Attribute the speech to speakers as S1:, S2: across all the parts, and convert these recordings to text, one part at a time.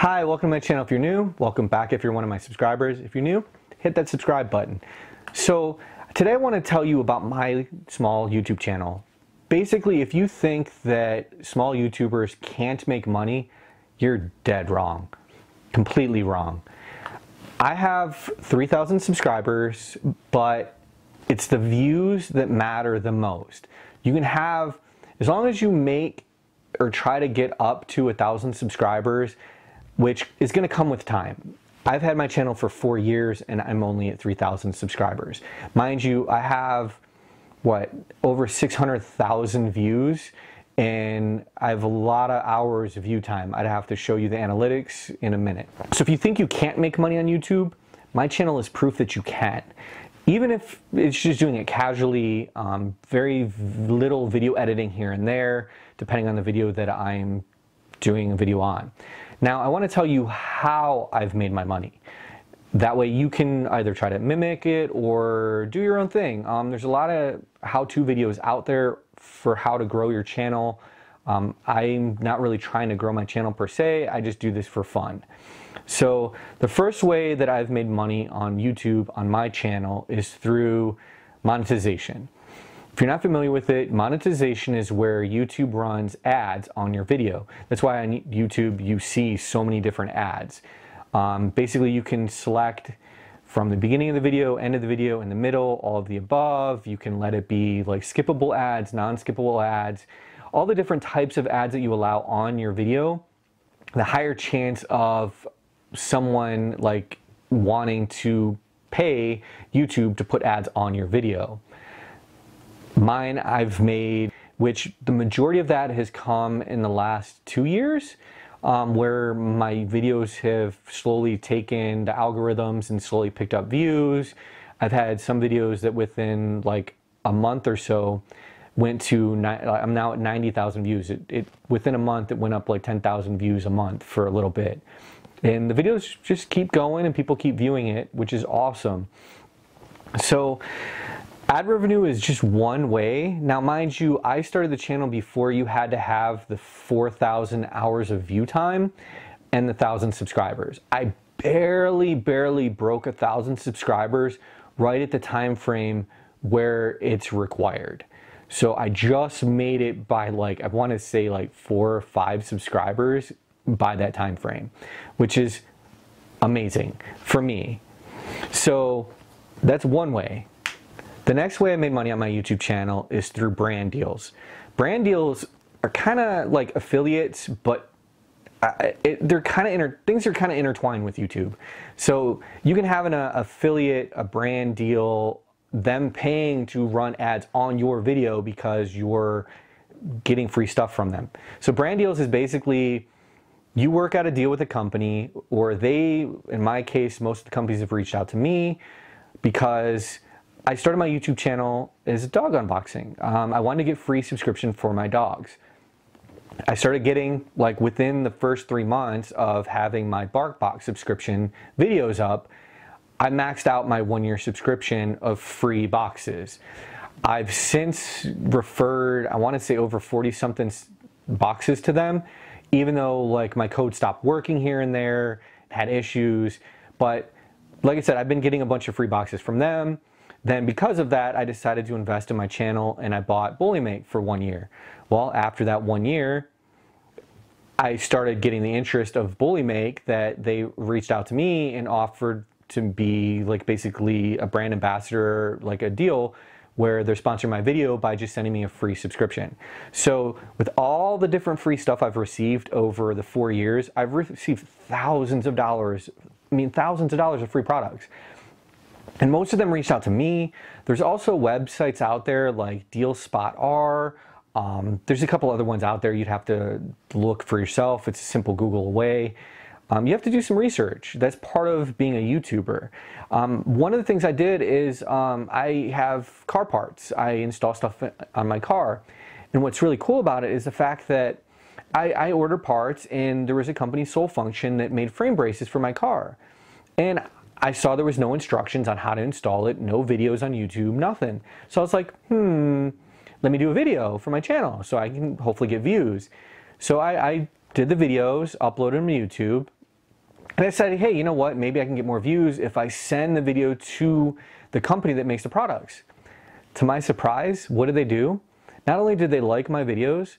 S1: Hi, welcome to my channel if you're new. Welcome back if you're one of my subscribers. If you're new, hit that subscribe button. So today I want to tell you about my small YouTube channel. Basically, if you think that small YouTubers can't make money, you're dead wrong. Completely wrong. I have 3,000 subscribers, but it's the views that matter the most. You can have, as long as you make or try to get up to a thousand subscribers, which is going to come with time. I've had my channel for four years and I'm only at 3,000 subscribers. Mind you, I have what over 600,000 views and I have a lot of hours of view time. I'd have to show you the analytics in a minute. So if you think you can't make money on YouTube, my channel is proof that you can. Even if it's just doing it casually, um, very little video editing here and there, depending on the video that I'm doing a video on. Now, I want to tell you how I've made my money. That way you can either try to mimic it or do your own thing. Um, there's a lot of how-to videos out there for how to grow your channel. Um, I'm not really trying to grow my channel per se, I just do this for fun. So the first way that I've made money on YouTube on my channel is through monetization. If you're not familiar with it, monetization is where YouTube runs ads on your video. That's why on YouTube you see so many different ads. Um, basically you can select from the beginning of the video, end of the video, in the middle, all of the above. You can let it be like skippable ads, non-skippable ads, all the different types of ads that you allow on your video, the higher chance of someone like wanting to pay YouTube to put ads on your video. Mine I've made, which the majority of that has come in the last two years, um, where my videos have slowly taken the algorithms and slowly picked up views. I've had some videos that within like a month or so went to, I'm now at 90,000 views. It, it, within a month, it went up like 10,000 views a month for a little bit. And the videos just keep going and people keep viewing it, which is awesome. So Ad revenue is just one way. Now, mind you, I started the channel before you had to have the 4,000 hours of view time and the 1,000 subscribers. I barely, barely broke a 1,000 subscribers right at the time frame where it's required. So I just made it by like, I want to say like four or five subscribers by that time frame, which is amazing for me. So that's one way. The next way I made money on my YouTube channel is through brand deals. Brand deals are kind of like affiliates, but uh, it, they're kind of things are kind of intertwined with YouTube. So you can have an uh, affiliate, a brand deal, them paying to run ads on your video because you're getting free stuff from them. So brand deals is basically you work out a deal with a company, or they, in my case, most of the companies have reached out to me because I started my YouTube channel as dog unboxing. Um, I wanted to get free subscription for my dogs. I started getting, like within the first three months of having my BarkBox subscription videos up, I maxed out my one year subscription of free boxes. I've since referred, I want to say over 40 something boxes to them, even though like my code stopped working here and there, had issues. But like I said, I've been getting a bunch of free boxes from them. Then because of that, I decided to invest in my channel and I bought Bullymake for one year. Well, after that one year, I started getting the interest of Bullymake that they reached out to me and offered to be like basically a brand ambassador, like a deal where they're sponsoring my video by just sending me a free subscription. So with all the different free stuff I've received over the four years, I've received thousands of dollars, I mean thousands of dollars of free products. And most of them reached out to me. There's also websites out there like DealSpotR. Um, there's a couple other ones out there you'd have to look for yourself. It's a simple Google away. Um, you have to do some research. That's part of being a YouTuber. Um, one of the things I did is um, I have car parts. I install stuff on my car. And what's really cool about it is the fact that I, I order parts and there was a company, Soul Function, that made frame braces for my car. And I saw there was no instructions on how to install it, no videos on YouTube, nothing. So I was like, hmm, let me do a video for my channel so I can hopefully get views. So I, I did the videos, uploaded them to YouTube, And I said, hey, you know what? Maybe I can get more views if I send the video to the company that makes the products. To my surprise, what did they do? Not only did they like my videos,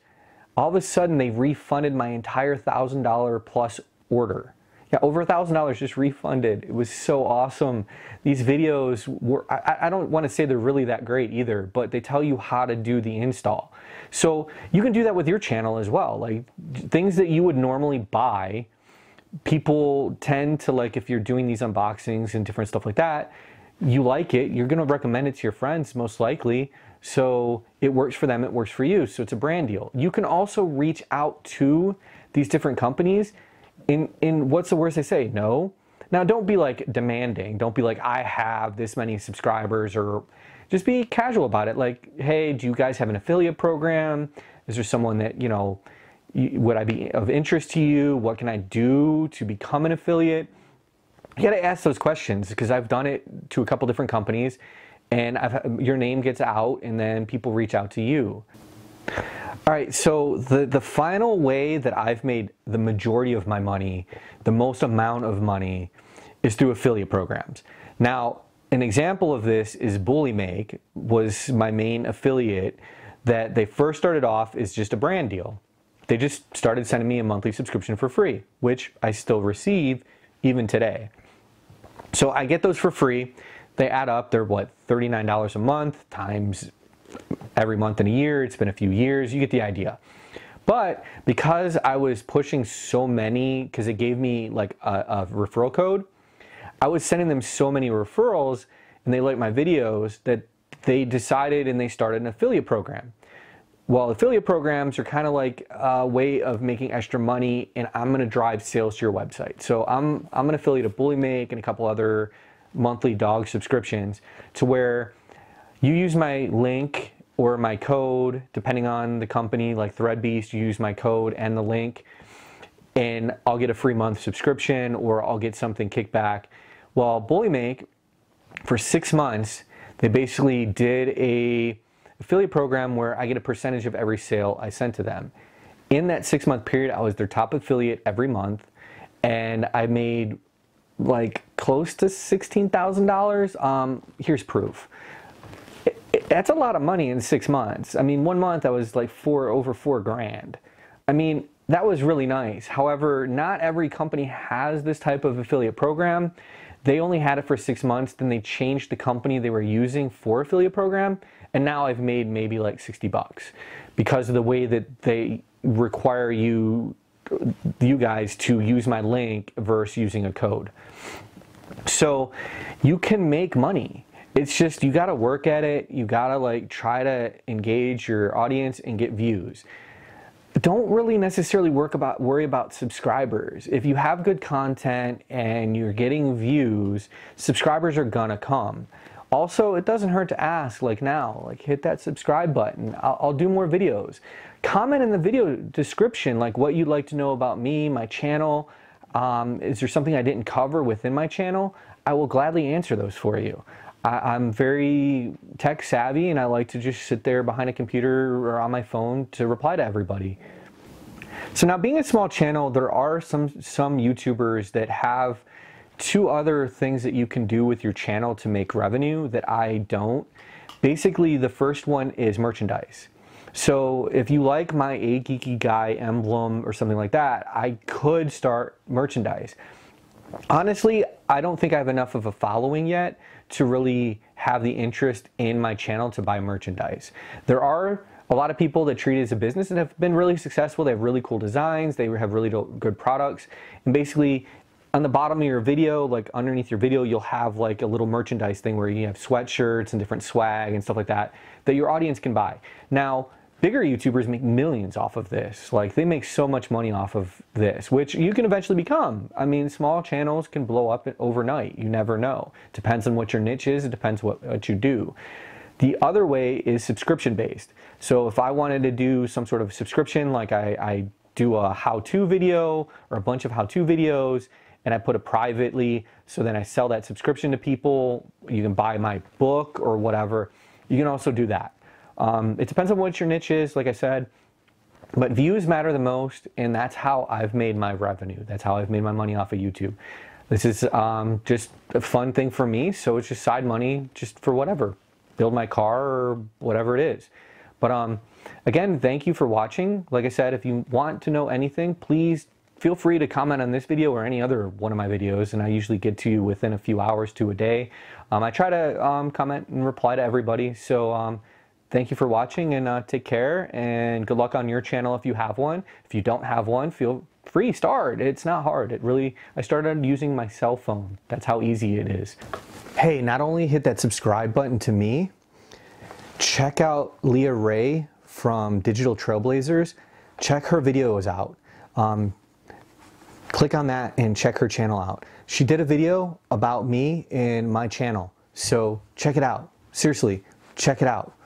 S1: all of a sudden they refunded my entire $1,000 plus order. Yeah, over a $1,000 just refunded. It was so awesome. These videos were, I, I don't want to say they're really that great either, but they tell you how to do the install. So you can do that with your channel as well. Like things that you would normally buy, people tend to like, if you're doing these unboxings and different stuff like that, you like it, you're going to recommend it to your friends most likely. So it works for them, it works for you. So it's a brand deal. You can also reach out to these different companies. In, in what's the worst they say? No. Now don't be like demanding. Don't be like, I have this many subscribers or just be casual about it. Like, hey, do you guys have an affiliate program? Is there someone that, you know, would I be of interest to you? What can I do to become an affiliate? You got to ask those questions because I've done it to a couple different companies and I've, your name gets out and then people reach out to you. All right, so the, the final way that I've made the majority of my money, the most amount of money, is through affiliate programs. Now, an example of this is BullyMake was my main affiliate that they first started off is just a brand deal. They just started sending me a monthly subscription for free, which I still receive even today. So I get those for free they add up. They're what, $39 a month times every month in a year. It's been a few years. You get the idea. But because I was pushing so many, because it gave me like a, a, referral code, I was sending them so many referrals and they liked my videos that they decided and they started an affiliate program. Well, affiliate programs are kind of like a way of making extra money and I'm going to drive sales to your website. So I'm, I'm an affiliate of BullyMake and a couple other monthly dog subscriptions to where you use my link or my code, depending on the company, like ThreadBeast, you use my code and the link, and I'll get a free month subscription or I'll get something kickback. Well, BullyMake, for six months, they basically did a affiliate program where I get a percentage of every sale I sent to them. In that six month period, I was their top affiliate every month, and I made like close to $16,000. Um, here's proof. That's a lot of money in six months. I mean, one month I was like four over four grand. I mean, that was really nice. However, not every company has this type of affiliate program. They only had it for six months, then they changed the company they were using for affiliate program, and now I've made maybe like 60 bucks because of the way that they require you you guys to use my link versus using a code. So you can make money. It's just you got to work at it. You got to like try to engage your audience and get views. Don't really necessarily work about worry about subscribers. If you have good content and you're getting views, subscribers are gonna come. Also, it doesn't hurt to ask, like now, like hit that subscribe button. I'll, I'll, do more videos. Comment in the video description, like what you'd like to know about me, my channel. Um, is there something I didn't cover within my channel? I will gladly answer those for you. I, I'm very tech savvy and I like to just sit there behind a computer or on my phone to reply to everybody. So now being a small channel, there are some, some YouTubers that have two other things that you can do with your channel to make revenue that I don't. Basically, the first one is merchandise. So if you like my A Geeky Guy emblem or something like that, I could start merchandise. Honestly, I don't think I have enough of a following yet to really have the interest in my channel to buy merchandise. There are a lot of people that treat it as a business and have been really successful. They have really cool designs, they have really good products, and basically on the bottom of your video, like underneath your video, you'll have like a little merchandise thing where you have sweatshirts and different swag and stuff like that that your audience can buy. Now, bigger YouTubers make millions off of this. Like they make so much money off of this, which you can eventually become. I mean, small channels can blow up overnight. You never know. Depends on what your niche is. It depends what, what you do. The other way is subscription based. So if I wanted to do some sort of subscription, like I, I do a how-to video or a bunch of how-to videos and I put it privately. So then I sell that subscription to people. You can buy my book or whatever. You can also do that. Um, it depends on what your niche is. Like I said, But views matter the most, and that's how I've made my revenue. That's how I've made my money off of YouTube. This is um, just a fun thing for me, so it's just side money, just for whatever, build my car or whatever it is. But um, again, thank you for watching. Like I said, if you want to know anything, please feel free to comment on this video or any other one of my videos, and I usually get to you within a few hours to a day. Um, I try to um, comment and reply to everybody, so um, thank you for watching and uh, take care, and good luck on your channel if you have one. If you don't have one, feel free, start. It's not hard. It really, I started using my cell phone. That's how easy it is. Hey, not only hit that subscribe button to me, check out Leah Ray from Digital Trailblazers. Check her videos out. Um, click on that and check her channel out. She did a video about me in my channel. So check it out. Seriously, check it out.